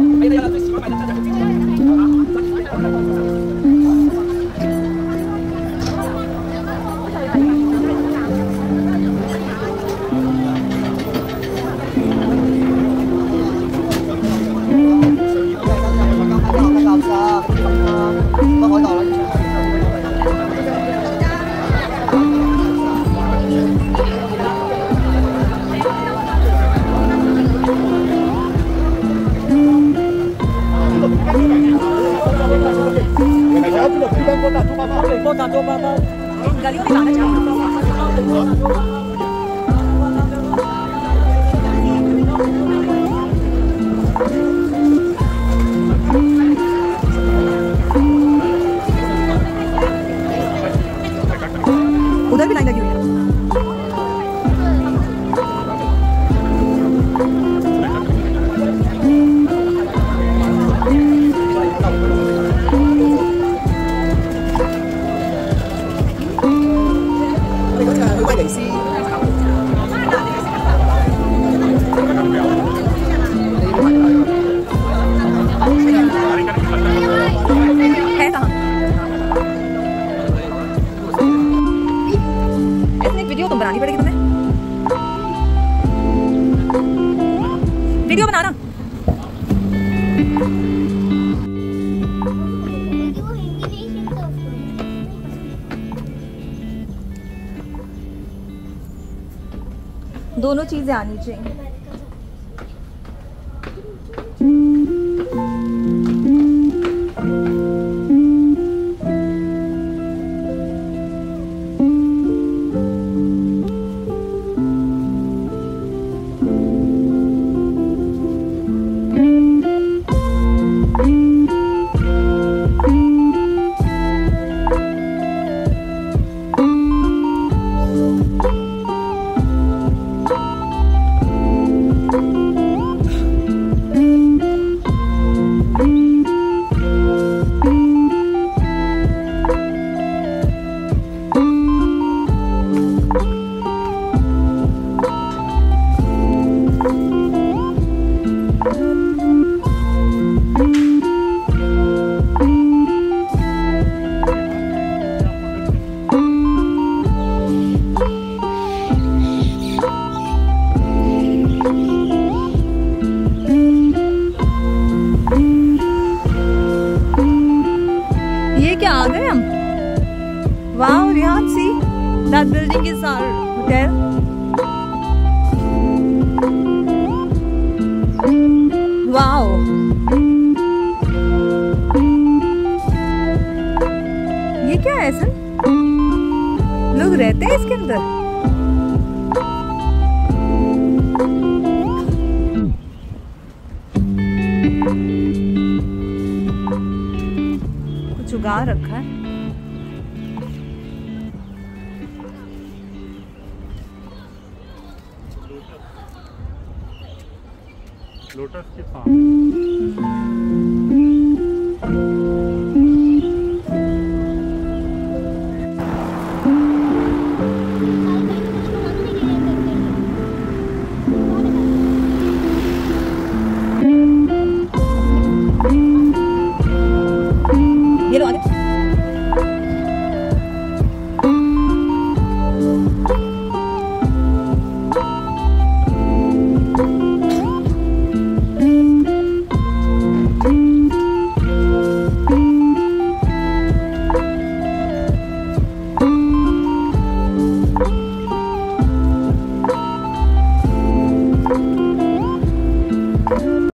还有大家最喜欢买的啥子？六打的强。 video बनाना। दोनों चीज़ें आनी चाहिए। That building is our hotel. Wow. ये क्या है सर लोग रहते हैं इसके अंदर कुछ उगा रखा है लोटस के सामने